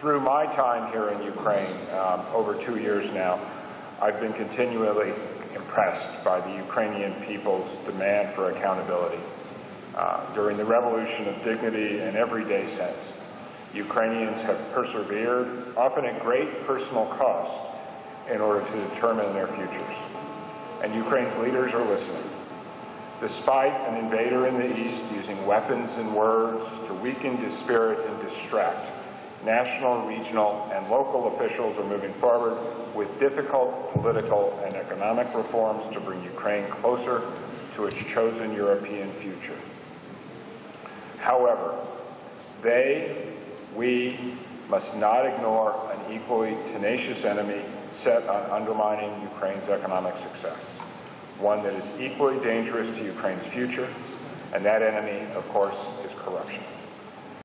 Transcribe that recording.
Through my time here in Ukraine, um, over two years now, I've been continually impressed by the Ukrainian people's demand for accountability. Uh, during the revolution of dignity in everyday sense, Ukrainians have persevered, often at great personal cost, in order to determine their futures. And Ukraine's leaders are listening. Despite an invader in the east using weapons and words to weaken, dispirit, and national, regional, and local officials are moving forward with difficult political and economic reforms to bring Ukraine closer to its chosen European future. However, they, we, must not ignore an equally tenacious enemy set on undermining Ukraine's economic success, one that is equally dangerous to Ukraine's future, and that enemy, of course, is corruption.